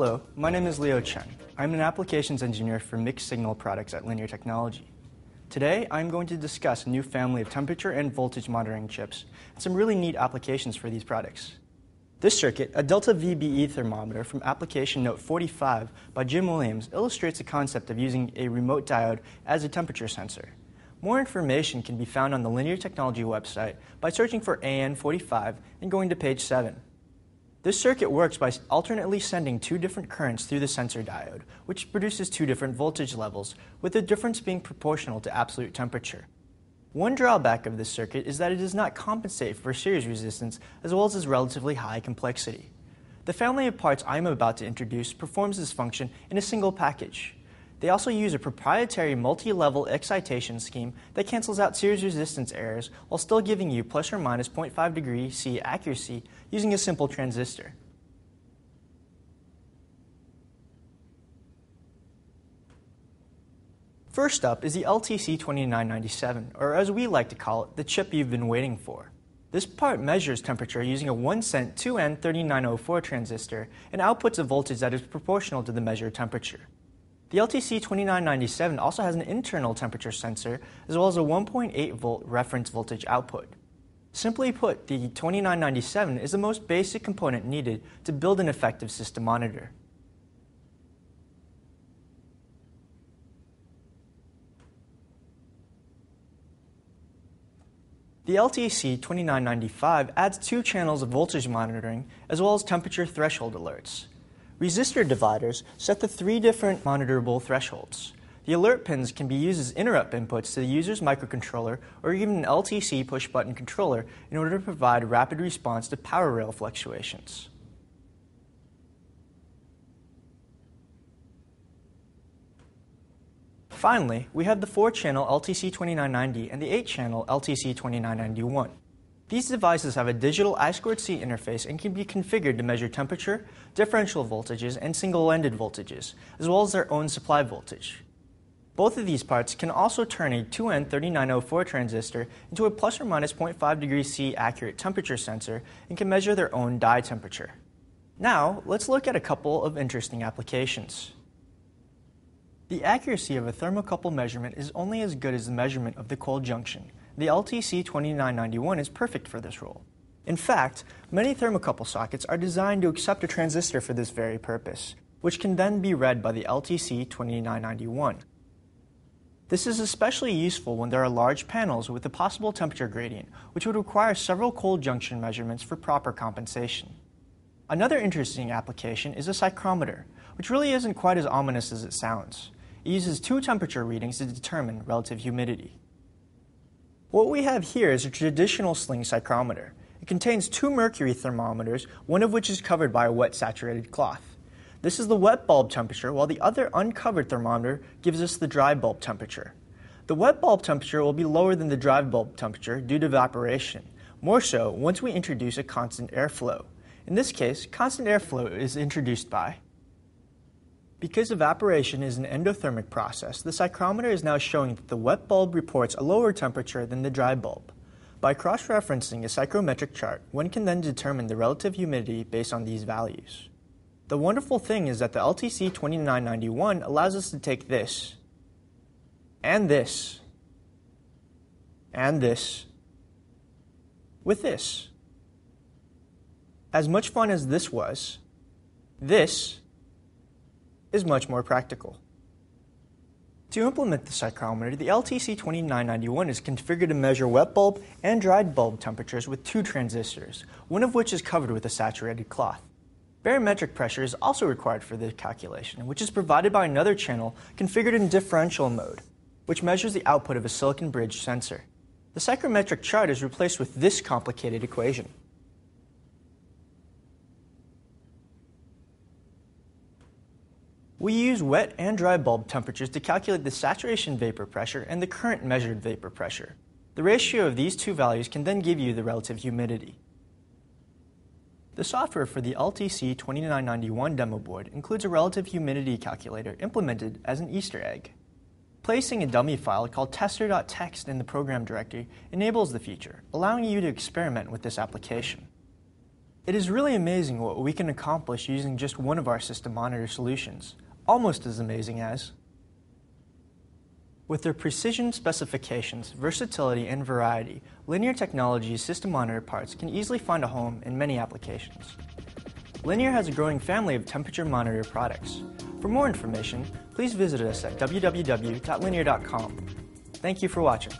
Hello, my name is Leo Chen. I'm an applications engineer for mixed signal products at Linear Technology. Today, I'm going to discuss a new family of temperature and voltage monitoring chips and some really neat applications for these products. This circuit, a Delta VBE thermometer from application note 45 by Jim Williams, illustrates the concept of using a remote diode as a temperature sensor. More information can be found on the Linear Technology website by searching for AN45 and going to page 7. This circuit works by alternately sending two different currents through the sensor diode, which produces two different voltage levels, with the difference being proportional to absolute temperature. One drawback of this circuit is that it does not compensate for series resistance as well as its relatively high complexity. The family of parts I'm about to introduce performs this function in a single package. They also use a proprietary multi-level excitation scheme that cancels out series resistance errors while still giving you plus or minus 0.5 degree C accuracy using a simple transistor. First up is the LTC2997, or as we like to call it, the chip you've been waiting for. This part measures temperature using a 1 cent 2N3904 transistor and outputs a voltage that is proportional to the measured temperature. The LTC2997 also has an internal temperature sensor as well as a 1.8 volt reference voltage output. Simply put, the 2997 is the most basic component needed to build an effective system monitor. The LTC 2995 adds two channels of voltage monitoring as well as temperature threshold alerts. Resistor dividers set the three different monitorable thresholds. The alert pins can be used as interrupt inputs to the user's microcontroller or even an LTC push button controller in order to provide rapid response to power rail fluctuations. Finally, we have the 4 channel LTC2990 and the 8 channel LTC2991. These devices have a digital I2C interface and can be configured to measure temperature, differential voltages, and single-ended voltages, as well as their own supply voltage. Both of these parts can also turn a 2N3904 transistor into a plus or minus 0.5 degrees C accurate temperature sensor and can measure their own die temperature. Now, let's look at a couple of interesting applications. The accuracy of a thermocouple measurement is only as good as the measurement of the cold junction, the LTC2991 is perfect for this role. In fact, many thermocouple sockets are designed to accept a transistor for this very purpose, which can then be read by the LTC2991. This is especially useful when there are large panels with a possible temperature gradient, which would require several cold junction measurements for proper compensation. Another interesting application is a psychrometer, which really isn't quite as ominous as it sounds. It uses two temperature readings to determine relative humidity. What we have here is a traditional sling psychrometer. It contains two mercury thermometers, one of which is covered by a wet saturated cloth. This is the wet bulb temperature, while the other uncovered thermometer gives us the dry bulb temperature. The wet bulb temperature will be lower than the dry bulb temperature due to evaporation, more so once we introduce a constant airflow. In this case, constant airflow is introduced by because evaporation is an endothermic process, the psychrometer is now showing that the wet bulb reports a lower temperature than the dry bulb. By cross-referencing a psychrometric chart, one can then determine the relative humidity based on these values. The wonderful thing is that the LTC 2991 allows us to take this, and this, and this, with this. As much fun as this was, this is much more practical. To implement the psychrometer, the LTC2991 is configured to measure wet bulb and dried bulb temperatures with two transistors, one of which is covered with a saturated cloth. Barometric pressure is also required for the calculation, which is provided by another channel configured in differential mode, which measures the output of a silicon bridge sensor. The psychrometric chart is replaced with this complicated equation. We use wet and dry bulb temperatures to calculate the saturation vapor pressure and the current measured vapor pressure. The ratio of these two values can then give you the relative humidity. The software for the LTC 2991 demo board includes a relative humidity calculator implemented as an Easter egg. Placing a dummy file called tester.txt in the program directory enables the feature, allowing you to experiment with this application. It is really amazing what we can accomplish using just one of our system monitor solutions, almost as amazing as with their precision specifications, versatility, and variety, Linear Technology's system monitor parts can easily find a home in many applications. Linear has a growing family of temperature monitor products. For more information, please visit us at www.linear.com. Thank you for watching.